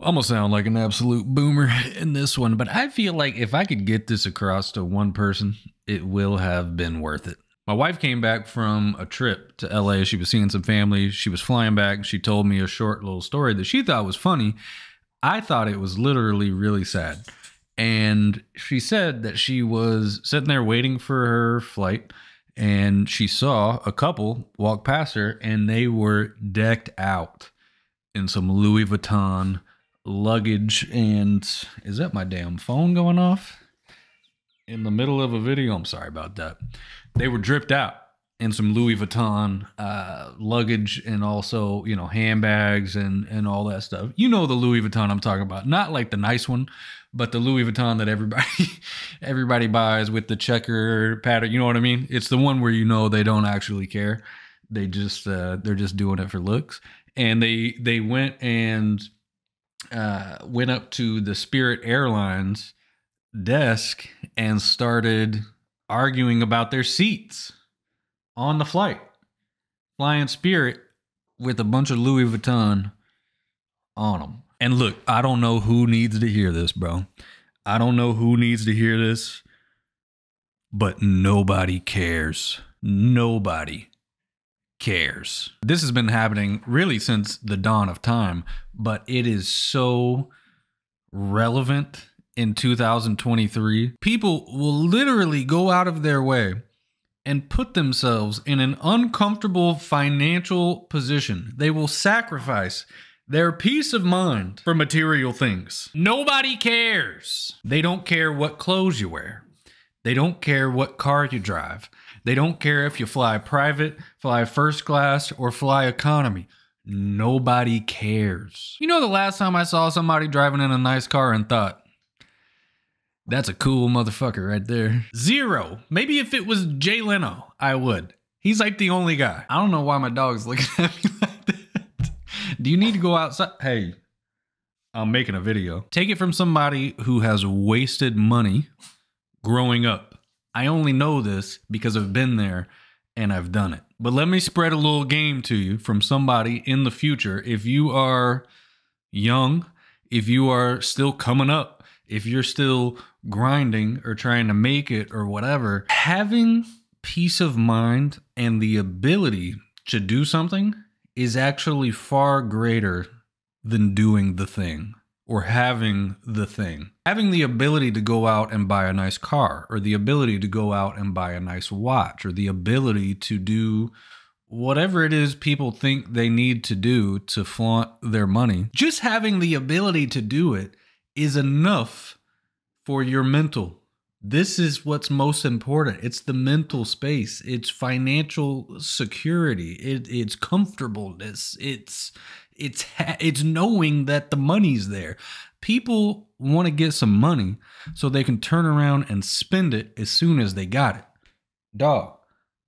I'm gonna sound like an absolute boomer in this one, but I feel like if I could get this across to one person, it will have been worth it. My wife came back from a trip to LA. She was seeing some family. She was flying back. She told me a short little story that she thought was funny. I thought it was literally really sad. And she said that she was sitting there waiting for her flight and she saw a couple walk past her and they were decked out in some Louis Vuitton luggage and is that my damn phone going off? In the middle of a video i'm sorry about that. They were dripped out in some louis vuitton uh, luggage and also you know handbags and and all that stuff. You know the louis vuitton i'm talking about. Not like the nice one but the louis vuitton that everybody everybody buys with the checker pattern. You know what i mean? It's the one where you know they don't actually care. They just uh, they're just doing it for looks. And they they went and uh, went up to the Spirit Airlines desk and started arguing about their seats on the flight, flying Spirit with a bunch of Louis Vuitton on them. And look, I don't know who needs to hear this, bro. I don't know who needs to hear this, but nobody cares. Nobody cares. This has been happening really since the dawn of time, but it is so relevant in 2023. People will literally go out of their way and put themselves in an uncomfortable financial position. They will sacrifice their peace of mind for material things. Nobody cares. They don't care what clothes you wear. They don't care what car you drive. They don't care if you fly private, fly first class, or fly economy. Nobody cares. You know, the last time I saw somebody driving in a nice car and thought, that's a cool motherfucker right there. Zero. Maybe if it was Jay Leno, I would. He's like the only guy. I don't know why my dog's looking at me like that. Do you need to go outside? Hey, I'm making a video. Take it from somebody who has wasted money growing up. I only know this because I've been there and I've done it. But let me spread a little game to you from somebody in the future. If you are young, if you are still coming up, if you're still grinding or trying to make it or whatever, having peace of mind and the ability to do something is actually far greater than doing the thing or having the thing. Having the ability to go out and buy a nice car, or the ability to go out and buy a nice watch, or the ability to do whatever it is people think they need to do to flaunt their money. Just having the ability to do it is enough for your mental. This is what's most important. It's the mental space. It's financial security. It, it's comfortableness. It's it's it's knowing that the money's there. People want to get some money so they can turn around and spend it as soon as they got it. Dog,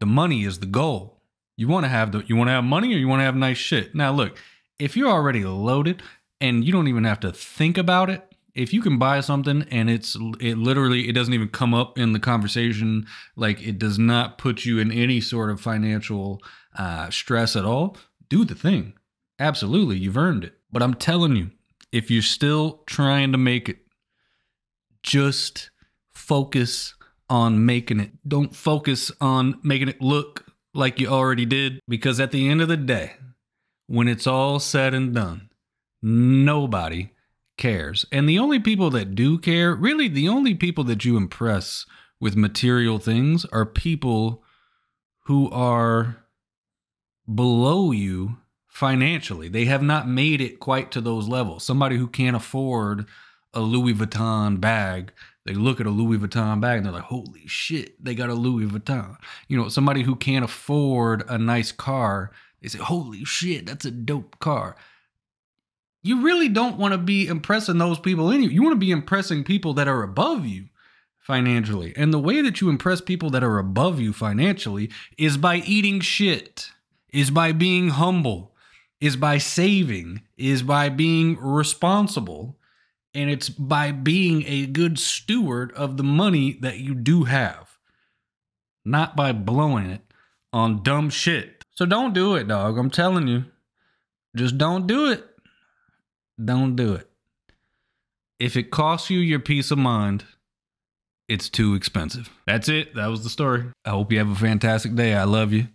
the money is the goal. You want to have the you want to have money or you want to have nice shit. Now look, if you're already loaded and you don't even have to think about it, if you can buy something and it's it literally it doesn't even come up in the conversation like it does not put you in any sort of financial uh, stress at all do the thing Absolutely, you've earned it. But I'm telling you, if you're still trying to make it, just focus on making it. Don't focus on making it look like you already did, because at the end of the day, when it's all said and done, nobody cares. And the only people that do care, really, the only people that you impress with material things are people who are below you financially. They have not made it quite to those levels. Somebody who can't afford a Louis Vuitton bag, they look at a Louis Vuitton bag and they're like, holy shit, they got a Louis Vuitton. You know, somebody who can't afford a nice car, they say, holy shit, that's a dope car. You really don't want to be impressing those people anyway. You want to be impressing people that are above you financially. And the way that you impress people that are above you financially is by eating shit, is by being humble, is by saving, is by being responsible, and it's by being a good steward of the money that you do have, not by blowing it on dumb shit. So don't do it, dog. I'm telling you. Just don't do it. Don't do it. If it costs you your peace of mind, it's too expensive. That's it. That was the story. I hope you have a fantastic day. I love you.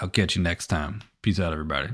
I'll catch you next time. Peace out, everybody.